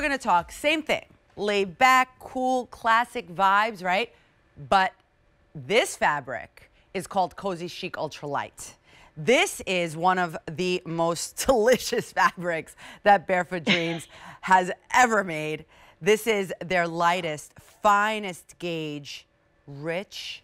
we're gonna talk, same thing. Laid back, cool, classic vibes, right? But this fabric is called CozyChic Ultra Lite. This is one of the most delicious fabrics that Barefoot Dreams has ever made. This is their lightest, finest gauge, rich,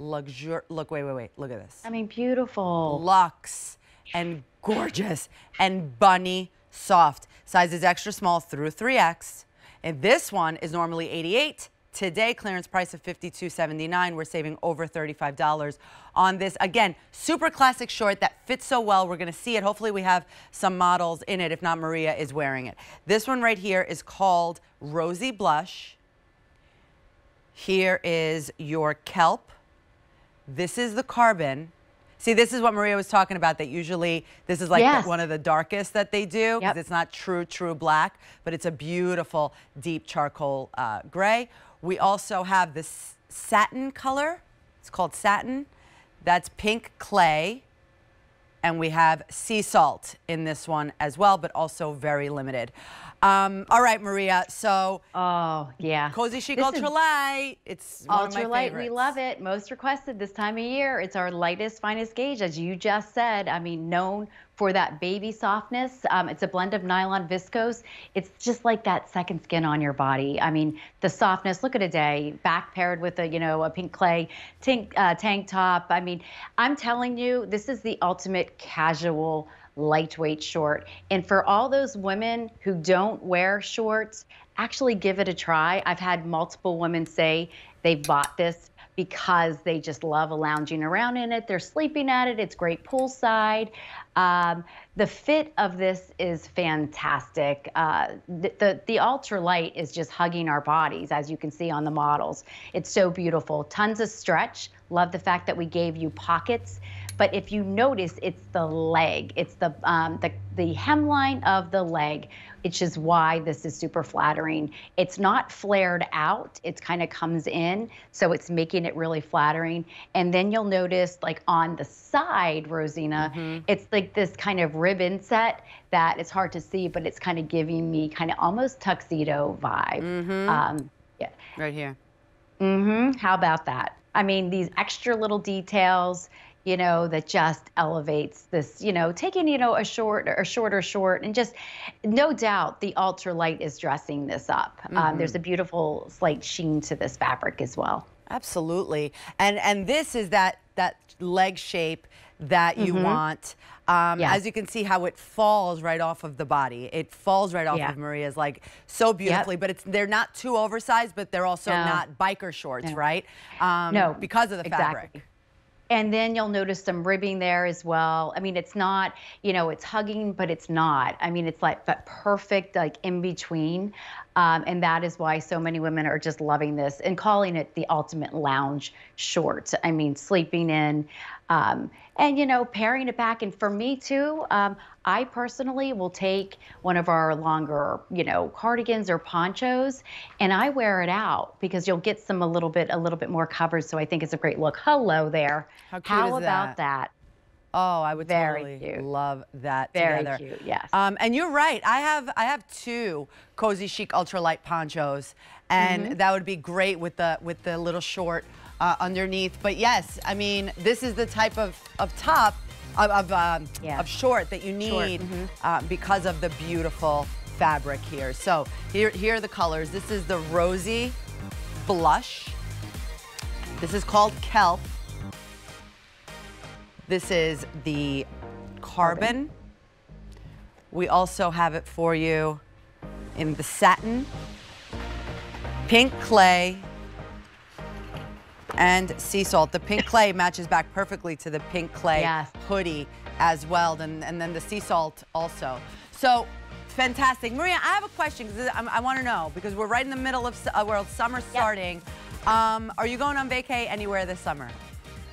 luxur. Look, wait, wait, wait. Look at this. I mean, beautiful. Luxe and gorgeous and bunny soft. Size is extra small through 3X. And this one is normally 88. Today, clearance price of $52.79. We're saving over $35 on this. Again, super classic short that fits so well. We're going to see it. Hopefully, we have some models in it. If not, Maria is wearing it. This one right here is called Rosy Blush. Here is your kelp. This is the carbon. See, this is what Maria was talking about, that usually this is like Yes. the- one of the darkest that they do, because Yep. it's not true, true black, but it's a beautiful deep charcoal uh, gray. We also have this satin color. It's called satin. That's pink clay. And we have sea salt in this one as well, but also very limited. Um, all right, Maria. So Oh, yeah. CozyChic This is Ultra Lite. It's of my Ultra Lite, we love it. Most requested this time of year. It's our lightest, finest gauge, as you just said. I mean, known for that baby softness. Um, it's a blend of nylon viscose. It's just like that second skin on your body. I mean, the softness. Look at a day, back paired with a you know a pink clay tank uh, tank top. I mean, I'm telling you, this is the ultimate casual lightweight short. And for all those women who don't wear shorts, actually give it a try. I've had multiple women say they've bought this because they just love lounging around in it. They're sleeping at it. It's great poolside. Um, the fit of this is fantastic. Uh, the, the the ultralight is just hugging our bodies, as you can see on the models. It's so beautiful. Tons of stretch. Love the fact that we gave you pockets. But if you notice, it's the leg. It's the um, the the hemline of the leg, which is why this is super flattering. It's not flared out. It kind of comes in, so it's making it really flattering. And then you'll notice, like on the side, Rosina, it's like this kind of ribbed inset that it's hard to see, but it's kind of giving me kind of almost tuxedo vibe. Um, yeah. Right here. Mm-hmm. How about that? I mean, these extra little details, you know, that just elevates this, you know, taking, you know, a short or shorter short and just no doubt the ultra light is dressing this up. Um, there's a beautiful slight sheen to this fabric as well. Absolutely. And and this is that that leg shape that you want. Um, Yes. As you can see how it falls right off of the body. It falls right off Yeah. of Maria's like so beautifully, but it's they're not too oversized, but they're also No. not biker shorts, No. right? Um, No, Because of the exactly. fabric. And then you'll notice some ribbing there as well. I mean, it's not, you know, it's hugging, but it's not. I mean, it's like that perfect, like in between. Um, and that is why so many women are just loving this and calling it the ultimate lounge short. I mean, sleeping in. Um, and, you know, pairing it back. And for me, too, um, I personally will take one of our longer, you know, cardigans or ponchos, and I wear it out because you'll get some a little bit, a little bit more covered. So I think it's a great look. Hello there. How cute is about that? that? Oh, I would Very totally cute. love that Very together. cute, yes. Um, and you're right. I have I have two cozy chic ultralight ponchos, and Mm-hmm. that would be great with the with the little short uh, underneath. But yes, I mean this is the type of of top of of, um, Yeah. of short that you need mhm. uh, because of the beautiful fabric here. So here here are the colors. This is the rosy blush. This is called kelp. This is the carbon. We also have it for you in the satin, pink clay, and sea salt. The pink clay matches back perfectly to the pink clay Yes. hoodie as well, and, and then the sea salt also. So fantastic. Maria, I have a question because I, want to know because we're right in the middle of uh, well, summer starting. Um, are you going on vacay anywhere this summer?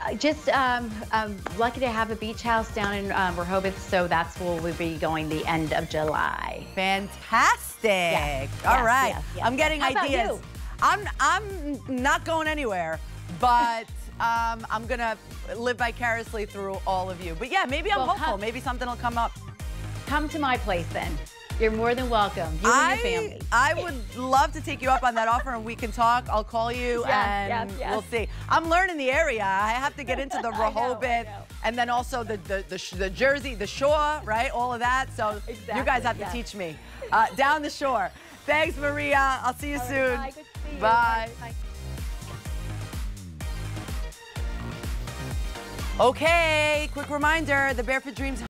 Uh, Just um, I'm lucky to have a beach house down in um, Rehoboth, so that's where we'll be going the end of July. Fantastic. Yes, All yes, right. yes, yes. I'm getting ideas. I'm I'm not going anywhere, but um, I'm gonna live vicariously through all of you. But yeah, maybe I'm Well, hopeful. come- Maybe something will come up. Come to my place then. You're more than welcome. You I, and your family. I would love to take you up on that offer and we can talk. I'll call you Yes, and yes, yes. we'll see. I'm learning the area. I have to get into the I know, I Rehoboth know. and then also the, the, the, sh- the Jersey, the shore, right? All of that. So you guys have to teach me. Uh, down the shore. Thanks, Maria. I'll see you All right, soon. bye. To see you. Bye. Bye. Okay, quick reminder the Barefoot Dreams